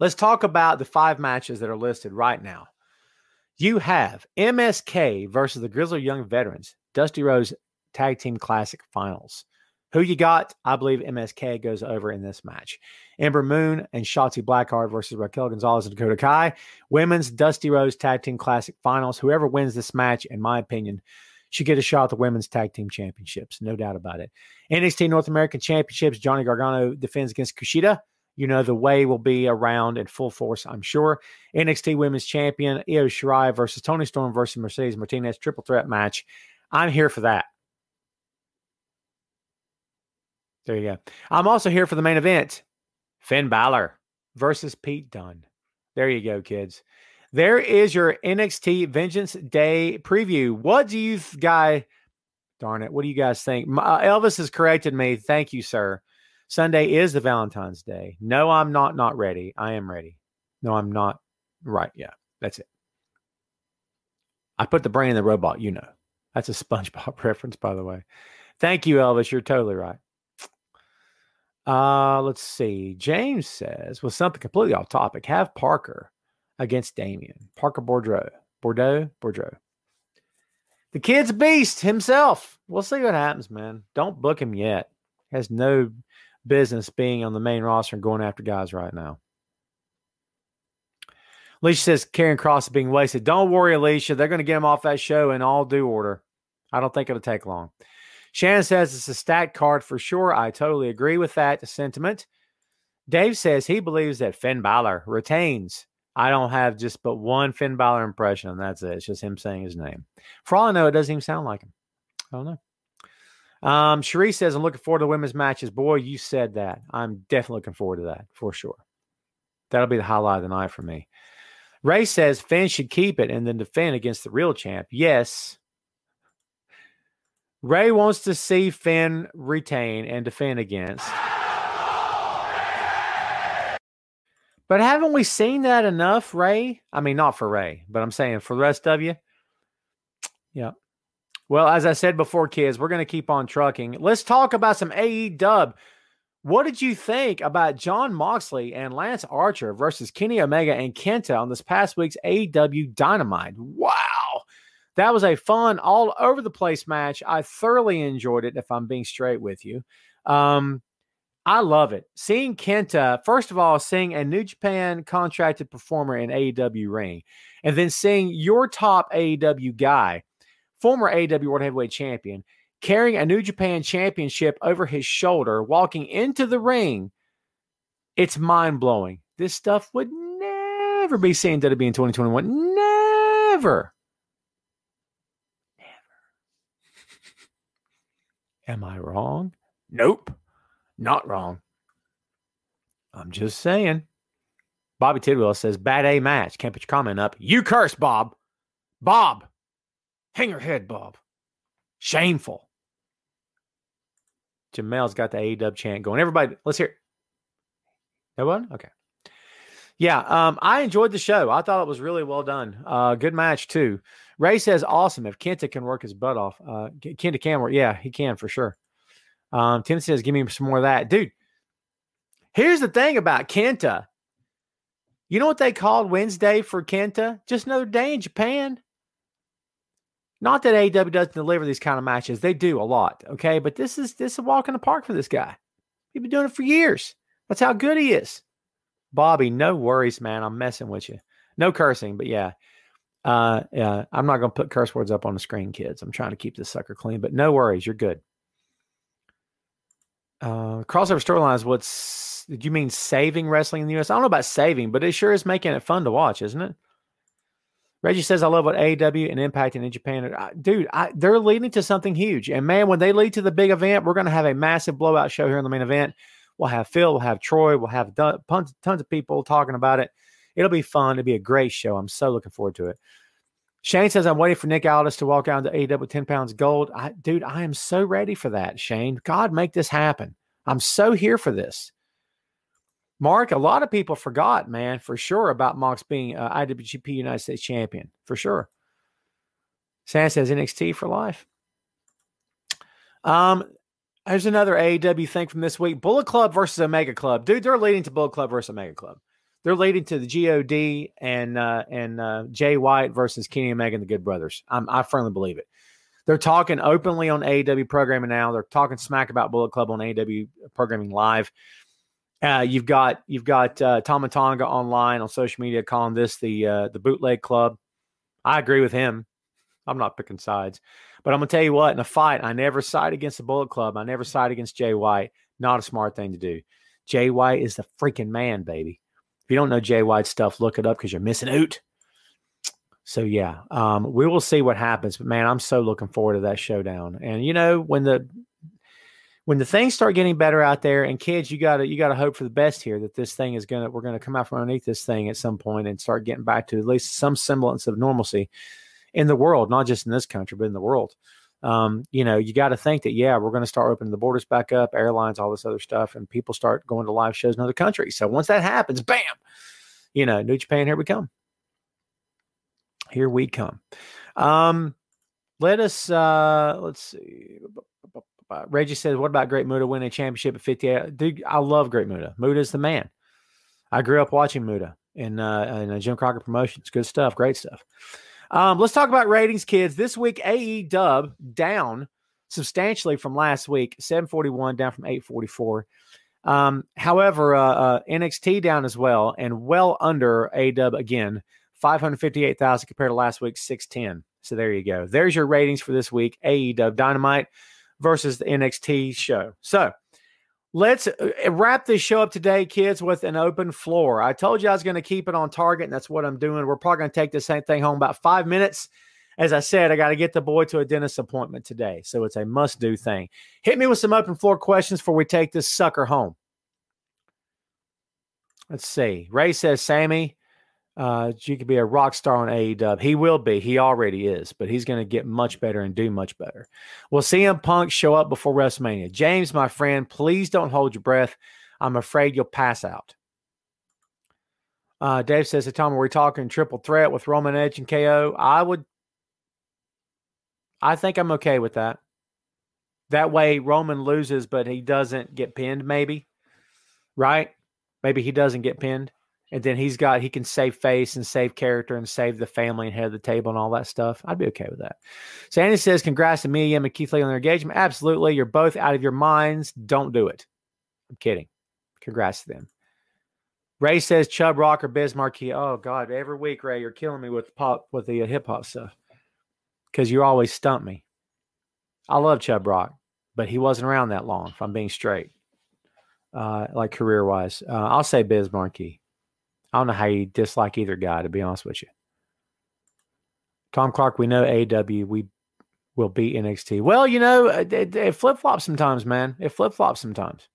Let's talk about the five matches that are listed right now. You have MSK versus the Grizzled Young Veterans, Dusty Rhodes Tag Team Classic Finals. Who you got? I believe MSK goes over in this match. Ember Moon and Shotzi Blackheart versus Raquel Gonzalez and Dakota Kai. Women's Dusty Rhodes Tag Team Classic Finals. Whoever wins this match, in my opinion, should get a shot at the Women's Tag Team Championships. No doubt about it. NXT North American Championships. Johnny Gargano defends against Kushida. You know, the way will be around in full force, I'm sure. NXT Women's Champion, Io Shirai versus Toni Storm versus Mercedes Martinez triple threat match. I'm here for that. There you go. I'm also here for the main event Finn Balor versus Pete Dunne. There you go, kids. There is your NXT Vengeance Day preview. What do you guys, darn it, what do you guys think? Uh, Elvis has corrected me. Thank you, sir. Sunday is the Valentine's Day. No, I'm not not ready. I am ready. No, I'm not. Right. Yeah, that's it. I put the brain in the robot, you know. That's a SpongeBob reference, by the way. Thank you, Elvis. You're totally right. Uh, let's see. James says, with something completely off topic, have Parker against Damian. Parker Bordeaux. Bordeaux? Bordeaux. The kid's beast himself. We'll see what happens, man. Don't book him yet. Has no business being on the main roster and going after guys right now. Alicia says Karrion Kross is being wasted. Don't worry, Alicia. They're going to get him off that show in all due order. I don't think it'll take long. Shannon says it's a stacked card for sure. I totally agree with that sentiment. Dave says he believes that Finn Balor retains. I don't have just but one Finn Balor impression, and that's it. It's just him saying his name. For all I know, it doesn't even sound like him. I don't know. Um, Cherie says, I'm looking forward to women's matches. Boy, you said that. I'm definitely looking forward to that for sure. That'll be the highlight of the night for me. Ray says Finn should keep it and then defend against the real champ. Yes, Ray wants to see Finn retain and defend against. But haven't we seen that enough, Ray? I mean, not for Ray, but I'm saying for the rest of you. Yeah. Well, as I said before, kids, we're going to keep on trucking. Let's talk about some AE dub. What did you think about Jon Moxley and Lance Archer versus Kenny Omega and Kenta on this past week's AEW Dynamite? Wow that was a fun, all over the place match. I thoroughly enjoyed it, if I'm being straight with you. Um, I love it. Seeing Kenta, first of all, seeing a New Japan contracted performer in AEW ring, and then seeing your top AEW guy, former AEW World Heavyweight Champion, carrying a New Japan championship over his shoulder, walking into the ring, it's mind blowing. This stuff would never be seen WWE in 2021. Never. Am I wrong? Nope, not wrong. I'm just saying. Bobby Tidwell says, bad A match. Can't put your comment up. You curse, Bob. Bob. Hang your head, Bob. Shameful. Jamel's got the A dub chant going. Everybody, let's hear it. No one? Okay. Yeah, um, I enjoyed the show. I thought it was really well done. Uh, good match too. Ray says awesome. If Kenta can work his butt off, uh, Kenta can work. Yeah, he can for sure. Um, Tim says, give me some more of that, dude. Here's the thing about Kenta. You know what they called Wednesday for Kenta? Just another day in Japan. Not that AW doesn't deliver these kind of matches; they do a lot. Okay, but this is this is a walk in the park for this guy. He's been doing it for years. That's how good he is. Bobby, no worries, man. I'm messing with you. No cursing, but yeah. Uh, yeah, I'm not going to put curse words up on the screen, kids. I'm trying to keep this sucker clean, but no worries. You're good. Uh, crossover storylines. What's did you mean saving wrestling in the US? I don't know about saving, but it sure is making it fun to watch, isn't it? Reggie says, I love what AEW and Impact and in Japan. dude, I, they're leading to something huge. And man, when they lead to the big event, we're going to have a massive blowout show here in the main event. We'll have Phil, we'll have Troy, we'll have tons, tons of people talking about it. It'll be fun. It'll be a great show. I'm so looking forward to it. Shane says, I'm waiting for Nick Aldis to walk out to AEW with 10 pounds gold. I, dude, I am so ready for that, Shane. God, make this happen. I'm so here for this. Mark, a lot of people forgot, man, for sure, about Mox being uh, IWGP United States champion, for sure. Sam says NXT for life. Um, there's another AEW thing from this week. Bullet Club versus Omega Club. Dude, they're leading to Bullet Club versus Omega Club. They're leading to the God and uh, and uh, Jay White versus Kenny Omega and the Good Brothers. I'm, I firmly believe it. They're talking openly on AEW programming now. They're talking smack about Bullet Club on AEW programming live. Uh, you've got you've got uh, Tama Tonga online on social media calling this the uh, the bootleg club. I agree with him. I'm not picking sides. But I'm gonna tell you what, in a fight, I never side against the Bullet Club. I never side against Jay White. Not a smart thing to do. Jay White is the freaking man, baby. If you don't know Jay White stuff, look it up because you're missing out. So yeah, um, we will see what happens. But man, I'm so looking forward to that showdown. And you know, when the when the things start getting better out there, and kids, you gotta you gotta hope for the best here that this thing is gonna we're gonna come out from underneath this thing at some point and start getting back to at least some semblance of normalcy in the world, not just in this country, but in the world. Um, you know, you got to think that, yeah, we're going to start opening the borders back up, airlines, all this other stuff, and people start going to live shows in other countries. So once that happens, bam, you know, New Japan, here we come. Here we come. Um, let us, uh, let's see. Reggie says, what about Great Muta winning a championship at 58? Dude, I love Great Muta. Muta's the man. I grew up watching Muta in, uh, in Jim Crockett Promotions. Good stuff. Great stuff. Um, let's talk about ratings, kids. This week, AE Dub down substantially from last week, 741 down from 844. Um, however, uh, uh, NXT down as well, and well under again, five hundred fifty-eight thousand compared to last week's six ten. So there you go. There's your ratings for this week. AEW Dynamite versus the NXT show. So let's uh, wrap this show up today, kids, with an open floor. I told you I was going to keep it on target, and that's what I'm doing. We're probably going to take the same thing home about five minutes. As I said, I got to get the boy to a dentist appointment today. So it's a must do thing. Hit me with some open floor questions before we take this sucker home. Let's see. Ray says, Sammy, uh, you could be a rock star on AEW. He will be. He already is, but he's going to get much better and do much better. We'll see him Punk show up before WrestleMania. James, my friend, please don't hold your breath. I'm afraid you'll pass out. Uh, Dave says, Tom, are we talking triple threat with Roman Edge and KO? I would I think I'm okay with that. That way, Roman loses, but he doesn't get pinned, maybe. Right? Maybe he doesn't get pinned. And then he's got, he can save face and save character and save the family and head of the table and all that stuff. I'd be okay with that. Sandy says, Congrats to me and Keith Lee on their engagement. Absolutely. You're both out of your minds. Don't do it. I'm kidding. Congrats to them. Ray says Chubb Rock or Biz Markie. Oh God, every week, Ray, you're killing me with pop with the uh, hip hop stuff because you always stump me. I love Chubb Rock, but he wasn't around that long, if I'm being straight, uh, like career wise. Uh, I'll say Biz Markie. I don't know how you dislike either guy, to be honest with you. Tom Clark, we know AW, we will beat NXT. Well, you know, uh, it, it, it flip flops sometimes, man. It flip flops sometimes.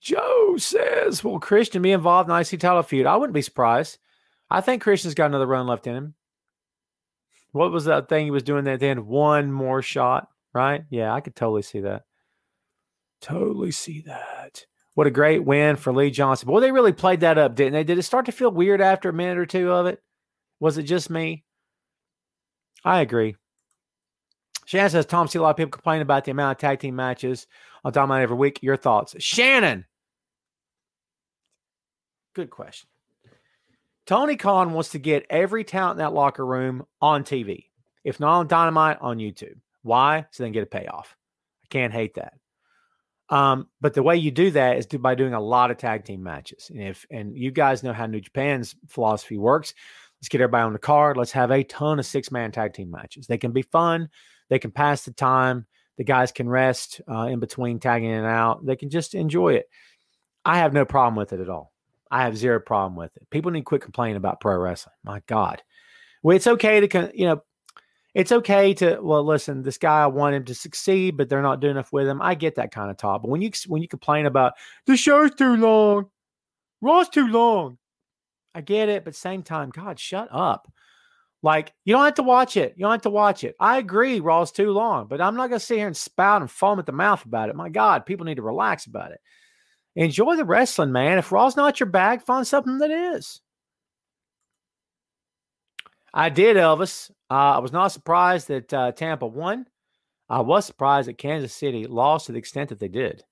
Joe says, Will Christian be involved in IC title feud? I wouldn't be surprised. I think Christian's got another run left in him. What was that thing he was doing at the end? One more shot, right? Yeah, I could totally see that. Totally see that. What a great win for Lee Johnson. Boy, they really played that up, didn't they? Did it start to feel weird after a minute or two of it? Was it just me? I agree. Shannon says Tom, see a lot of people complain about the amount of tag team matches on Dynamite every week. Your thoughts? Shannon. Good question. Tony Khan wants to get every talent in that locker room on TV. If not on Dynamite, on YouTube. Why? So then get a payoff. I can't hate that. Um, but the way you do that is by doing a lot of tag team matches. And if and you guys know how New Japan's philosophy works. Let's get everybody on the card. Let's have a ton of six man tag team matches. They can be fun. They can pass the time. The guys can rest uh, in between tagging in and out. They can just enjoy it. I have no problem with it at all. I have zero problem with it. People need to quit complaining about pro wrestling. My God. Well, it's okay to, you know, it's okay to, well, listen, this guy, I want him to succeed, but they're not doing enough with him. I get that kind of talk. But when you, when you complain about the show's too long, Raw's too long, I get it. But same time, God, shut up. Like, you don't have to watch it. You don't have to watch it. I agree, Raw's too long, but I'm not going to sit here and spout and foam at the mouth about it. My God, people need to relax about it. Enjoy the wrestling, man. If Raw's not your bag, find something that is. I did, Elvis. Uh, I was not surprised that uh, Tampa won. I was surprised that Kansas City lost to the extent that they did.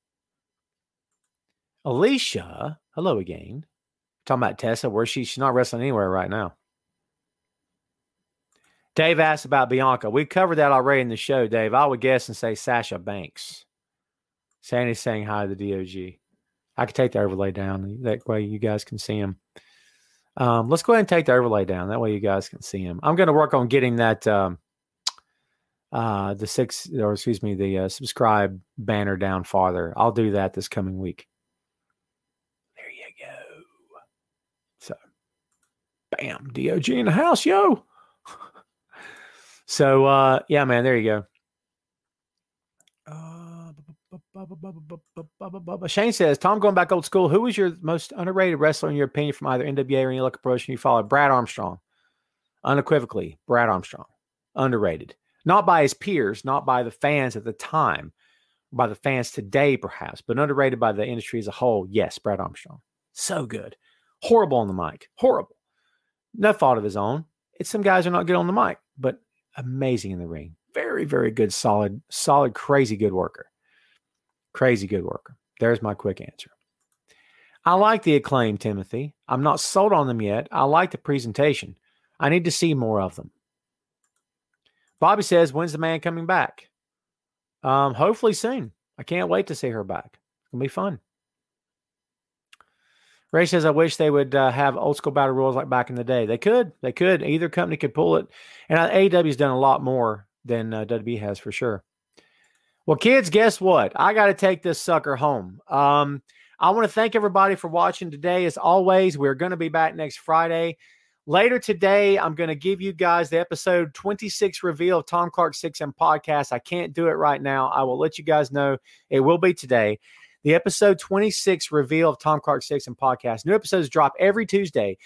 Alicia, hello again. Talking about Tessa, where she, she's not wrestling anywhere right now. Dave asked about Bianca. We covered that already in the show, Dave. I would guess and say Sasha Banks. Sandy's saying hi to the DOG. I could take the overlay down. That way you guys can see them. Um, let's go ahead and take the overlay down. That way you guys can see them. I'm going to work on getting that um, uh, the six or excuse me the uh, subscribe banner down farther. I'll do that this coming week. There you go. So, bam, Dog in the house, yo. so uh, yeah, man, there you go. Uh, Shane says, Tom, going back old school, who was your most underrated wrestler in your opinion from either NWA or any local promotion you followed? Brad Armstrong. Unequivocally, Brad Armstrong. Underrated. Not by his peers, not by the fans at the time, by the fans today, perhaps, but underrated by the industry as a whole. Yes, Brad Armstrong. So good. Horrible on the mic. Horrible. No fault of his own. It's some guys are not good on the mic, but amazing in the ring. Very, very good, solid, solid, crazy good worker. Crazy good worker. There's my quick answer. I like the acclaim, Timothy. I'm not sold on them yet. I like the presentation. I need to see more of them. Bobby says, When's the man coming back? Um, hopefully soon. I can't wait to see her back. Gonna be fun. Ray says, I wish they would uh, have old school battle rules like back in the day. They could. They could. Either company could pull it. And uh, AEW's done a lot more than uh, WWE has for sure. Well, kids, guess what? I got to take this sucker home. Um, I want to thank everybody for watching today. As always, we're going to be back next Friday. Later today, I'm going to give you guys the episode 26 reveal of Tom Clark 6M podcast. I can't do it right now. I will let you guys know it will be today. The episode 26 reveal of Tom Clark 6M podcast. New episodes drop every Tuesday.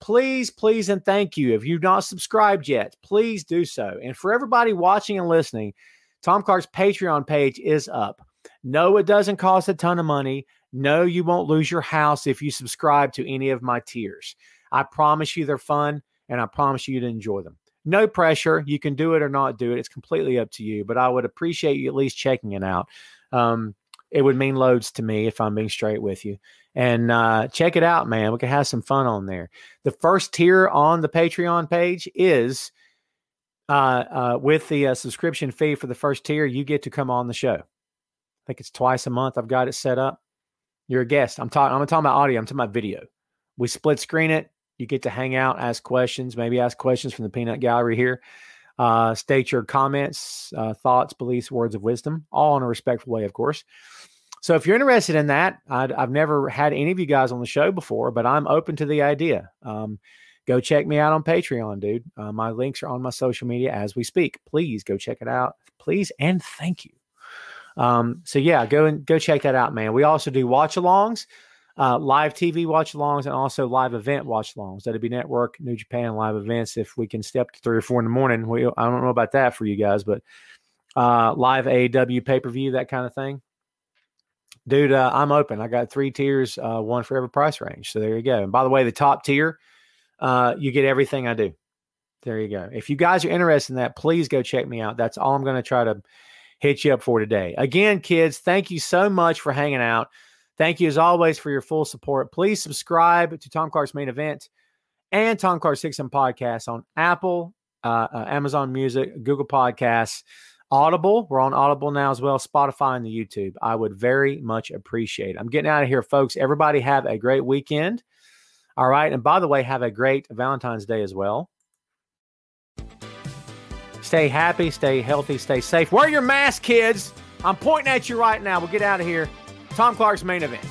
Please, please, and thank you. If you've not subscribed yet, please do so. And for everybody watching and listening, Tom Clark's Patreon page is up. No, it doesn't cost a ton of money. No, you won't lose your house if you subscribe to any of my tiers. I promise you they're fun and I promise you to enjoy them. No pressure. You can do it or not do it. It's completely up to you, but I would appreciate you at least checking it out. Um, it would mean loads to me if I'm being straight with you. And uh, check it out, man. We can have some fun on there. The first tier on the Patreon page is uh, uh, with the uh, subscription fee for the first tier, you get to come on the show. I think it's twice a month. I've got it set up. You're a guest. I'm talking. I'm talking about audio. I'm talking about video. We split screen it. You get to hang out, ask questions, maybe ask questions from the peanut gallery here. Uh, state your comments, uh, thoughts, beliefs, words of wisdom, all in a respectful way, of course. So if you're interested in that, i have never had any of you guys on the show before, but I'm open to the idea. Um, go check me out on Patreon, dude. Uh, my links are on my social media as we speak. Please go check it out. Please and thank you. Um, so yeah, go and go check that out, man. We also do watch alongs uh, live TV watch alongs and also live event watch alongs. That'd be Network, New Japan live events. If we can step to three or four in the morning, we, I don't know about that for you guys, but uh, live AW pay per view, that kind of thing. Dude, uh, I'm open. I got three tiers, uh, one for every price range. So there you go. And by the way, the top tier, uh, you get everything I do. There you go. If you guys are interested in that, please go check me out. That's all I'm going to try to hit you up for today. Again, kids, thank you so much for hanging out. Thank you as always for your full support. Please subscribe to Tom Clark's main event and Tom Clark 6M podcast on Apple, uh, uh, Amazon Music, Google Podcasts, Audible. We're on Audible now as well, Spotify and the YouTube. I would very much appreciate it. I'm getting out of here, folks. Everybody have a great weekend. All right. And by the way, have a great Valentine's Day as well. Stay happy, stay healthy, stay safe. Wear your mask, kids. I'm pointing at you right now. We'll get out of here. Tom Clark's main event.